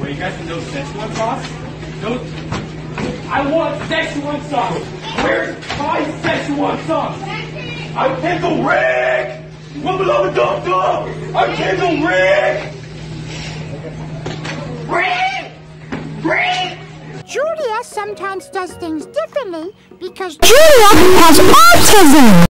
Wait, you guys can know Szechuan sauce? No. I want Szechuan sauce. Where's my Szechuan sauce? I'm Kendall Rick. What love a dog dog? I'm Kendall Rick. Rick. Rick. Julia sometimes does things differently because Julia has autism.